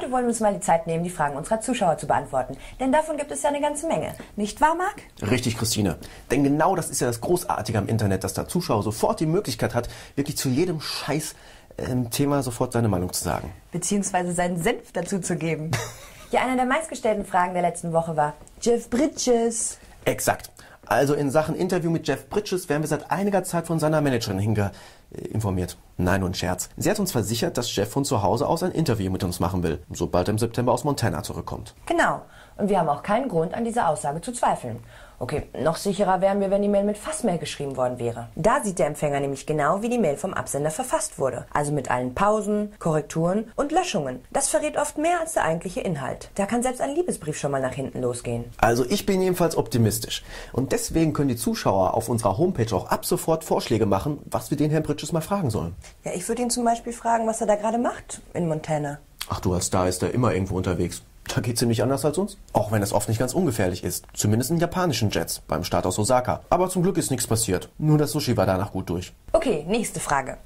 Heute wollen wir uns mal die Zeit nehmen, die Fragen unserer Zuschauer zu beantworten. Denn davon gibt es ja eine ganze Menge. Nicht wahr, Marc? Richtig, Christine. Denn genau das ist ja das Großartige am Internet, dass der Zuschauer sofort die Möglichkeit hat, wirklich zu jedem Scheiß ähm, Thema sofort seine Meinung zu sagen. Beziehungsweise seinen Senf dazu zu geben. ja, einer der meistgestellten Fragen der letzten Woche war Jeff Bridges. Exakt. Also in Sachen Interview mit Jeff Bridges werden wir seit einiger Zeit von seiner Managerin Hinge äh, informiert. Nein, und Scherz. Sie hat uns versichert, dass Jeff von zu Hause aus ein Interview mit uns machen will, sobald er im September aus Montana zurückkommt. Genau. Und wir haben auch keinen Grund, an dieser Aussage zu zweifeln. Okay, noch sicherer wären wir, wenn die Mail mit Fassmail geschrieben worden wäre. Da sieht der Empfänger nämlich genau, wie die Mail vom Absender verfasst wurde. Also mit allen Pausen, Korrekturen und Löschungen. Das verrät oft mehr als der eigentliche Inhalt. Da kann selbst ein Liebesbrief schon mal nach hinten losgehen. Also ich bin jedenfalls optimistisch. Und deswegen können die Zuschauer auf unserer Homepage auch ab sofort Vorschläge machen, was wir den Herrn Bridges mal fragen sollen. Ja, ich würde ihn zum Beispiel fragen, was er da gerade macht in Montana. Ach du, als Star ist er immer irgendwo unterwegs. Da geht's ziemlich anders als uns. Auch wenn es oft nicht ganz ungefährlich ist. Zumindest in japanischen Jets beim Start aus Osaka. Aber zum Glück ist nichts passiert. Nur das Sushi war danach gut durch. Okay, nächste Frage.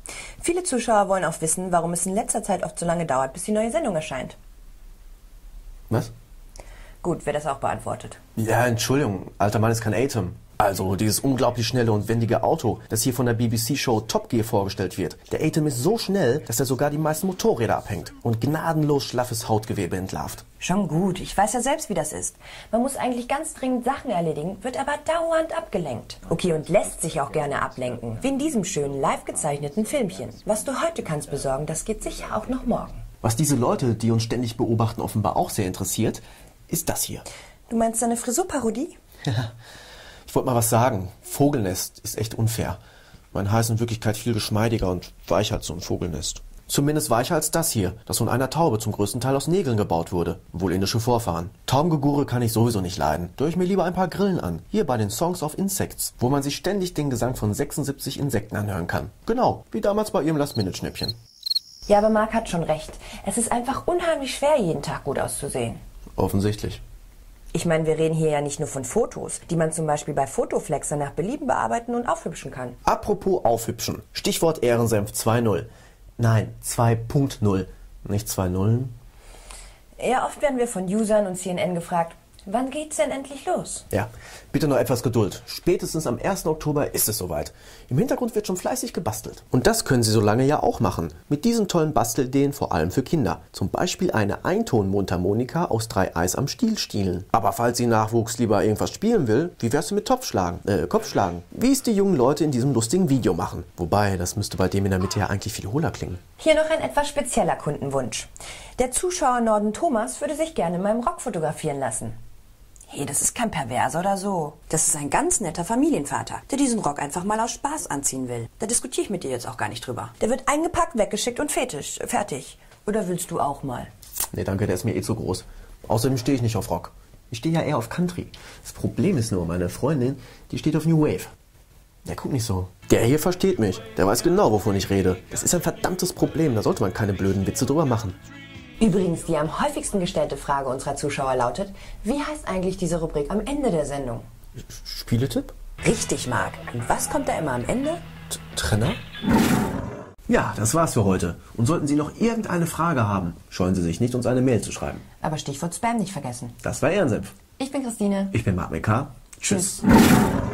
Viele Zuschauer wollen auch wissen, warum es in letzter Zeit oft so lange dauert, bis die neue Sendung erscheint. Was? Gut, wer das auch beantwortet. Ja, Entschuldigung. Alter Mann ist kein Atem. Also dieses unglaublich schnelle und wendige Auto, das hier von der BBC-Show Top Gear vorgestellt wird. Der Atem ist so schnell, dass er sogar die meisten Motorräder abhängt und gnadenlos schlaffes Hautgewebe entlarvt. Schon gut, ich weiß ja selbst, wie das ist. Man muss eigentlich ganz dringend Sachen erledigen, wird aber dauernd abgelenkt. Okay, und lässt sich auch gerne ablenken. Wie in diesem schönen, live gezeichneten Filmchen. Was du heute kannst besorgen, das geht sicher auch noch morgen. Was diese Leute, die uns ständig beobachten, offenbar auch sehr interessiert, ist das hier. Du meinst deine Frisurparodie? Ja. Ich wollte mal was sagen. Vogelnest ist echt unfair. Mein Haar ist in Wirklichkeit viel geschmeidiger und weicher als so ein Vogelnest. Zumindest weicher als das hier, das von einer Taube zum größten Teil aus Nägeln gebaut wurde. Wohl indische Vorfahren. Taubengegurre kann ich sowieso nicht leiden. Höre ich mir lieber ein paar Grillen an. Hier bei den Songs of Insects, wo man sich ständig den Gesang von 76 Insekten anhören kann. Genau, wie damals bei ihrem Last-Minute-Schnäppchen. Ja, aber Marc hat schon recht. Es ist einfach unheimlich schwer, jeden Tag gut auszusehen. Offensichtlich. Ich meine, wir reden hier ja nicht nur von Fotos, die man zum Beispiel bei Fotoflexer nach Belieben bearbeiten und aufhübschen kann. Apropos aufhübschen. Stichwort Ehrensenf 2.0. Nein, 2.0. Nicht 2 Nullen. Ja, oft werden wir von Usern und CNN gefragt, Wann geht's denn endlich los? Ja, bitte noch etwas Geduld. Spätestens am 1. Oktober ist es soweit. Im Hintergrund wird schon fleißig gebastelt. Und das können Sie so lange ja auch machen. Mit diesen tollen Bastelideen vor allem für Kinder. Zum Beispiel eine Einton-Mundharmonika aus drei Eis am Stiel stielen. Aber falls Sie Nachwuchs lieber irgendwas spielen will, wie wär's mit Topfschlagen? Äh, Kopfschlagen. Wie es die jungen Leute in diesem lustigen Video machen. Wobei, das müsste bei dem in der Mitte ja eigentlich viel hohler klingen. Hier noch ein etwas spezieller Kundenwunsch. Der Zuschauer Norden Thomas würde sich gerne in meinem Rock fotografieren lassen. Hey, das ist kein Perverser oder so. Das ist ein ganz netter Familienvater, der diesen Rock einfach mal aus Spaß anziehen will. Da diskutiere ich mit dir jetzt auch gar nicht drüber. Der wird eingepackt, weggeschickt und fetisch. Fertig. Oder willst du auch mal? Nee, danke, der ist mir eh zu groß. Außerdem stehe ich nicht auf Rock. Ich stehe ja eher auf Country. Das Problem ist nur, meine Freundin, die steht auf New Wave. Der guckt nicht so. Der hier versteht mich. Der weiß genau, wovon ich rede. Das ist ein verdammtes Problem. Da sollte man keine blöden Witze drüber machen. Übrigens, die am häufigsten gestellte Frage unserer Zuschauer lautet, wie heißt eigentlich diese Rubrik am Ende der Sendung? Spieletipp? Richtig, Marc. Und was kommt da immer am Ende? T Trenner? Ja, das war's für heute. Und sollten Sie noch irgendeine Frage haben, scheuen Sie sich nicht, uns eine Mail zu schreiben. Aber Stichwort Spam nicht vergessen. Das war Ehrensenf. Ich bin Christine. Ich bin Marc McK. Tschüss. Tschüss.